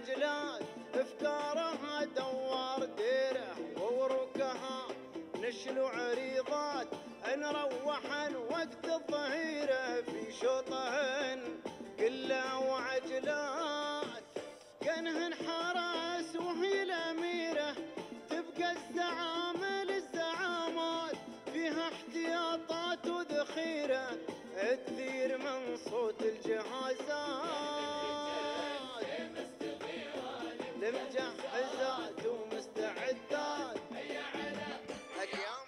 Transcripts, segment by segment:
الاجلاد إفكارها دوار ديره ووركها. نشلو عريضات نروحن وقت الظهيره في شوطهن. قله وعجلات كأنهن حرس وهي الأميرة. تبقى الزعامل الزعامات فيها احتياطات وذخيرة. أيام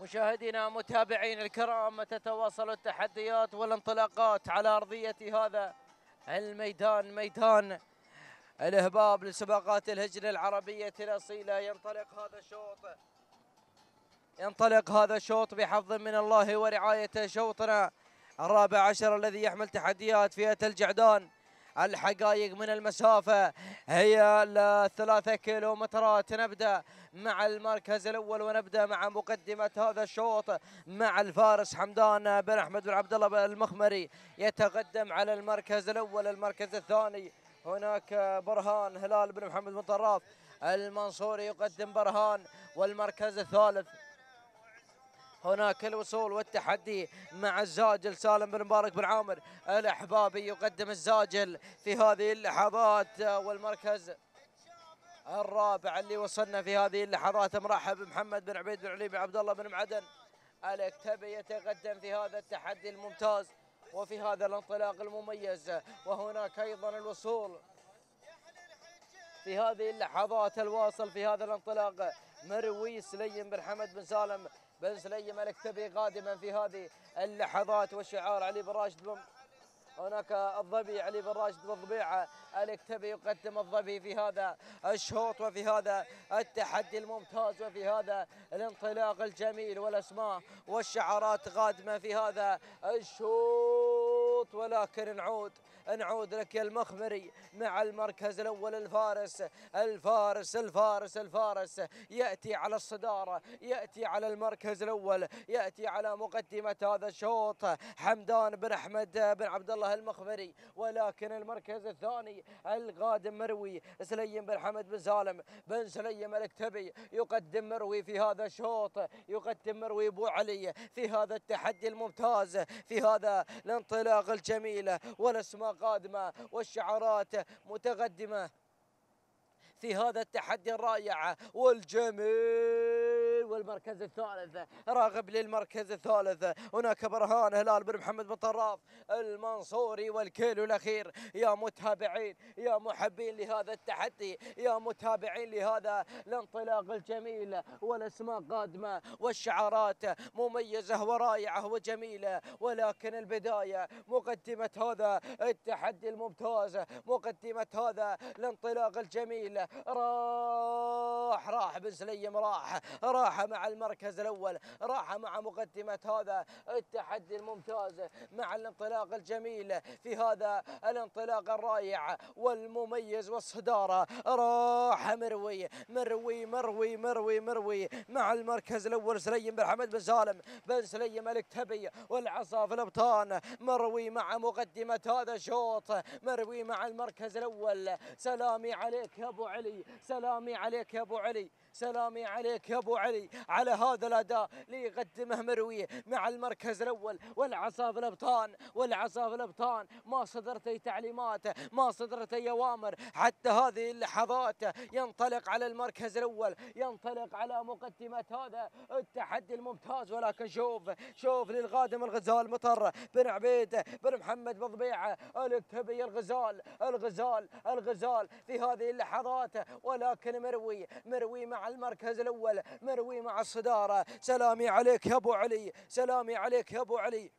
مشاهدينا متابعين الكرام تتواصل التحديات والانطلاقات على أرضية هذا الميدان؟ ميدان الإهباب لسباقات الهجرة العربية الأصيلة ينطلق هذا الشوط ينطلق هذا الشوط بحفظ من الله ورعايته. شوطنا الرابع عشر الذي يحمل تحديات فئة الجعدان. الحقائق من المسافة. هي الثلاثة كيلومترات. نبدأ مع المركز الأول ونبدأ مع مقدمة هذا الشوط مع الفارس حمدان بن أحمد بن عبد الله المخمري. يتقدم على المركز الأول المركز الثاني. هناك برهان هلال بن محمد بن طراف. المنصوري يقدم برهان والمركز الثالث هناك الوصول والتحدي مع الزاجل سالم بن مبارك بن عامر الأحبابي يقدم الزاجل في هذه اللحظات والمركز الرابع اللي وصلنا في هذه اللحظات. مرحب محمد بن عبيد بن علي بن عبد الله بن معدن. الاكتبي يتقدم في هذا التحدي الممتاز وفي هذا الانطلاق المميز. وهناك أيضا الوصول في هذه اللحظات الواصل في هذا الانطلاق. مروي سليم بن حمد بن سالم بن سليم الاكتبي قادما في هذه اللحظات والشعار علي بن راشد هناك الظبي علي بن راشد بن ضبيعه الاكتبي يقدم الظبي في هذا الشوط وفي هذا التحدي الممتاز وفي هذا الانطلاق الجميل والأسماء والشعارات قادمه في هذا الشوط. ولكن نعود نعود لك يا المخمري مع المركز الأول الفارس الفارس الفارس الفارس. يأتي على الصدارة يأتي على المركز الأول يأتي على مقدمة هذا الشوط. حمدان بن أحمد بن عبد الله المخمري ولكن المركز الثاني القادم مروي سليم بن حمد بن سالم بن سليم الأكتبي. يقدم مروي في هذا الشوط يقدم مروي أبو علي في هذا التحدي الممتاز في هذا الانطلاق الجميل والاسماء قادمة والشعارات متقدمة في هذا التحدي الرائع والجميل. والمركز الثالث راغب للمركز الثالث. هناك برهان هلال بن محمد بن طراف المنصوري والكيلو الأخير. يا متابعين يا محبين لهذا التحدي يا متابعين لهذا الانطلاق الجميل والأسماء قادمة والشعارات مميزة ورائعة وجميلة. ولكن البداية مقدمة هذا التحدي الممتاز مقدمة هذا الانطلاق الجميل. راح راح بن سليم راح راح مع المركز الأول راح مع مقدمة هذا التحدي الممتاز مع الانطلاق الجميل في هذا الانطلاق الرائع والمميز والصدارة. راح مروي مروي مروي مروي مروي مع المركز الأول سليم بن حمد بن سالم بن سليم الاكتبي والعصا في الأبطان. مروي مع مقدمة هذا الشوط مروي مع المركز الأول. سلامي عليك يا أبو علي سلامي عليك يا أبو علي. سلامي عليك يا أبو علي. على هذا الأداء ليقدمه مروي مع المركز الأول. والعصا في الأبطان والعصا في الأبطان. ما صدرت أي تعليمات ما صدرت أي أوامر. حتى هذه اللحظات ينطلق على المركز الأول. ينطلق على مقدمة هذا التحدي الممتاز. ولكن شوف شوف للغادم الغزال مطر بن عبيد بن محمد بن ضبيعه الاكتبي الغزال. الغزال الغزال في هذه اللحظات. ولكن مروي مروي مع المركز الأول مروي مع الصدارة. سلامي عليك يا أبو علي سلامي عليك يا أبو علي.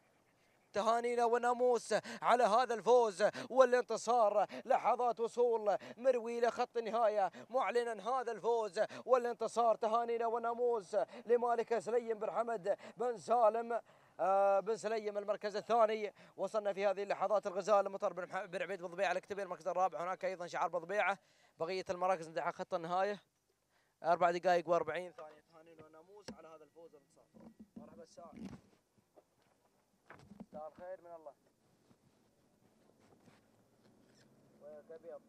تهانينا وناموس على هذا الفوز والانتصار. لحظات وصول مروي لخط النهاية معلنا هذا الفوز والانتصار. تهانينا وناموس لمالك سليم بن حمد بن سالم آه بن سليم المركز الثاني. وصلنا في هذه اللحظات الغزال. مطر بن عبيد بن ضبيعه المركز الرابع. هناك أيضا شعار بضبيعة. بقية المراكز ندعى خط النهاية. أربع دقائق و40 ثانية. تهانينا وناموس على هذا الفوز والانتصار مرحبا السائل. مساء الخير من الله. وياك أبيض.